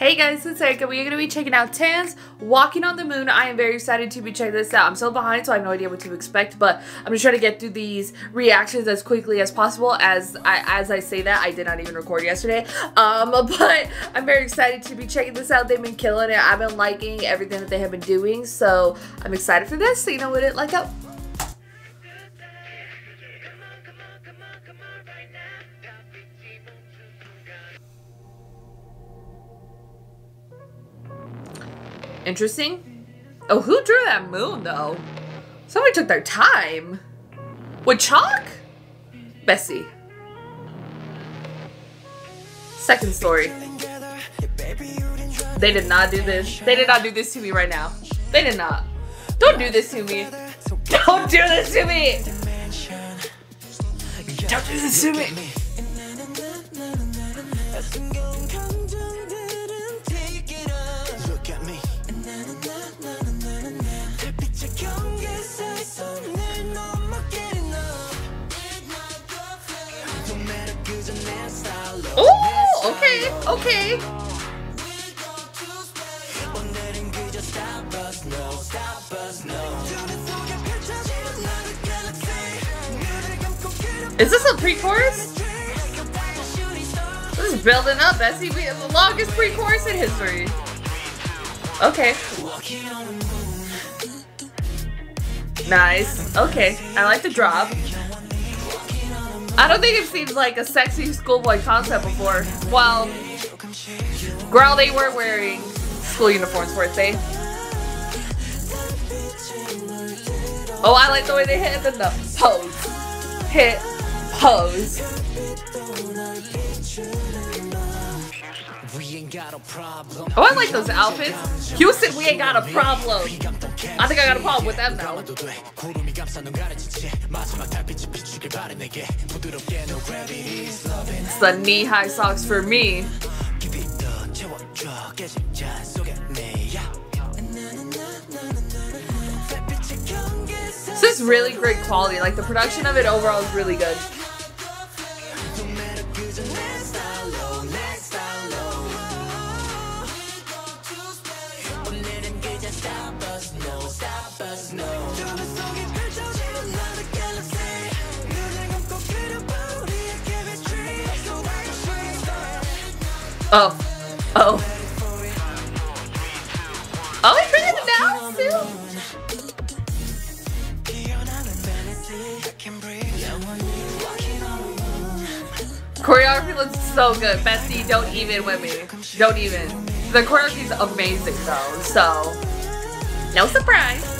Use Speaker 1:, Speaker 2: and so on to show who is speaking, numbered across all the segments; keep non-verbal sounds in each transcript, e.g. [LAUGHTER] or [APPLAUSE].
Speaker 1: Hey guys, it's Erika. We are going to be checking out Tan's Walking on the Moon. I am very excited to be checking this out. I'm still behind, so I have no idea what to expect, but I'm just trying to get through these reactions as quickly as possible. As I, as I say that, I did not even record yesterday. Um, [LAUGHS] but I'm very excited to be checking this out. They've been killing it. I've been liking everything that they have been doing, so I'm excited for this. So you know what it like up. Interesting. Oh, who drew that moon, though? Somebody took their time. With chalk? Bessie. Second story. They did not do this. They did not do this to me right now. They did not. Don't do this to me. Don't do this to me. Don't do this to me. Okay, okay. Is this a pre-chorus? This is building up, have the longest pre-chorus in history. Okay. Nice. Okay. I like the drop. I don't think I've seen like a sexy schoolboy concept before. Well, girl, they were wearing school uniforms for it, they. Oh, I like the way they hit the pose. Hit, pose. Oh, I like those outfits. Houston, we ain't got a problem. I think I got a problem with them now. It's the knee-high socks for me. This is really great quality. Like the production of it overall is really good. Oh. Oh. Oh, he's bringing it down too? Choreography looks so good. Bessie, don't even with me. Don't even. The choreography is amazing though, so no surprise.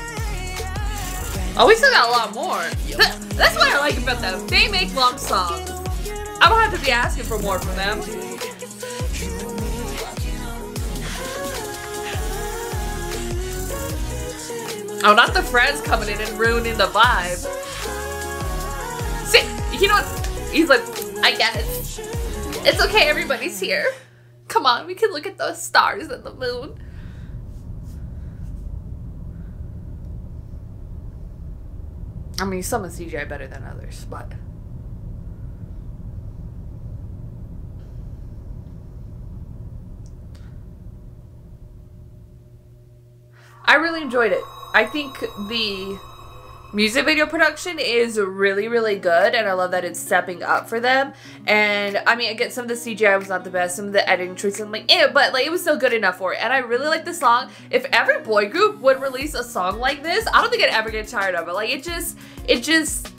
Speaker 1: Oh, we still got a lot more. That's what I like about them. They make long songs. I don't have to be asking for more from them. Oh, not the friends coming in and ruining the vibe. See, you know? He's like, I guess. It's okay, everybody's here. Come on, we can look at the stars and the moon. I mean, some of CGI better than others, but. I really enjoyed it. I think the music video production is really really good and i love that it's stepping up for them. And i mean again some of the cgi was not the best some of the editing choices i'm like eh, but like it was still good enough for it. And i really like the song. If every boy group would release a song like this i don't think i'd ever get tired of it. Like it just it just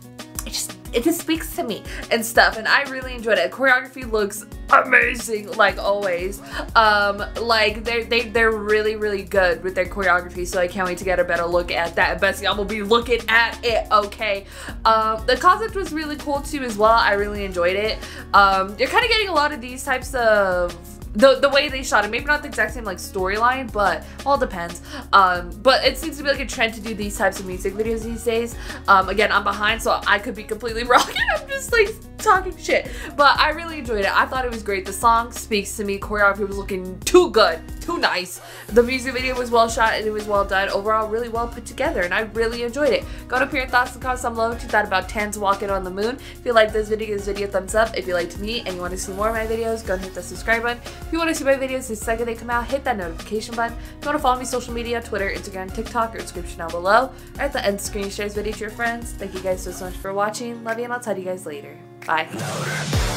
Speaker 1: it just speaks to me and stuff and I really enjoyed it. Choreography looks amazing like always. Um like they're, they they're really really good with their choreography so I can't wait to get a better look at that. Bessie, I'm gonna be looking at it, okay? Um the concept was really cool too as well. I really enjoyed it. Um you're kind of getting a lot of these types of the the way they shot it maybe not the exact same like storyline but all depends. Um but it seems to be like a trend to do these types of music videos these days. Um again i'm behind so i could be completely [LAUGHS] wrong. I'm just like talking shit. But i really enjoyed it. I thought it was great. The song speaks to me. Choreography was looking too good too nice. The music video was well shot and it was well done. Overall really well put together and i really enjoyed it. Go to your thoughts and comments down below what you thought about Tan's walking on the moon. If you like this video give this video a thumbs up. If you liked me and you want to see more of my videos go and hit the subscribe button if you want to see my videos the second they come out, hit that notification button. If you want to follow me on social media, Twitter, Instagram, TikTok, or description down below. Or at the end screen, share this video to your friends. Thank you guys so, so much for watching. Love you, and I'll tell you guys later. Bye.